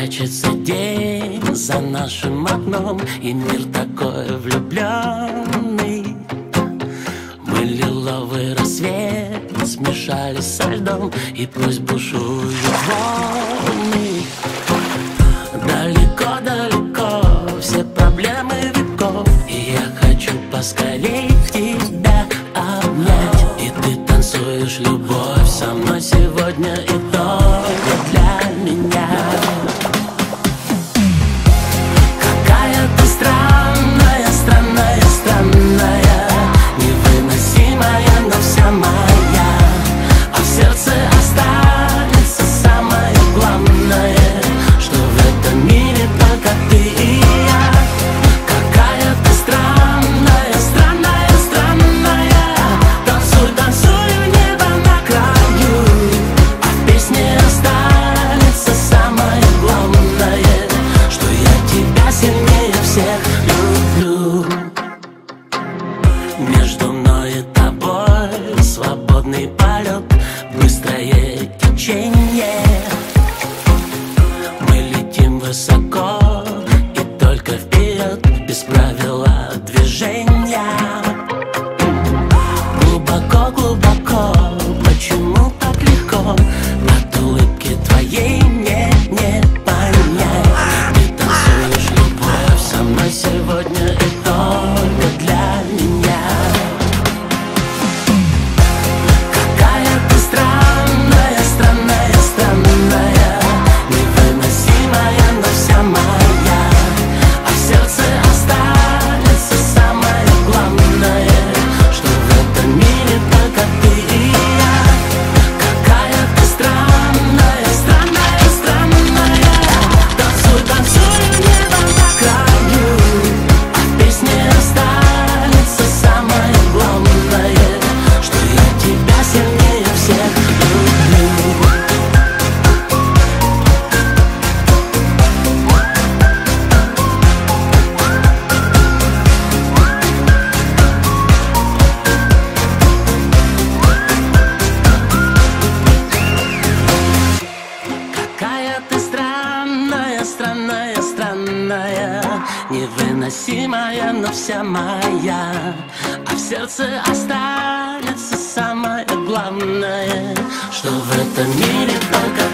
Прячется день за нашим окном И мир такой влюбленный. Мы лиловый рассвет смешали со льдом И пусть бушуют волны. Далеко-далеко все проблемы веков И я хочу поскорей тебя обнять. И ты танцуешь любовь со мной сегодня быстрое течение. Мы летим высоко странная, невыносимая, но вся моя. А в сердце останется самое главное, что в этом мире только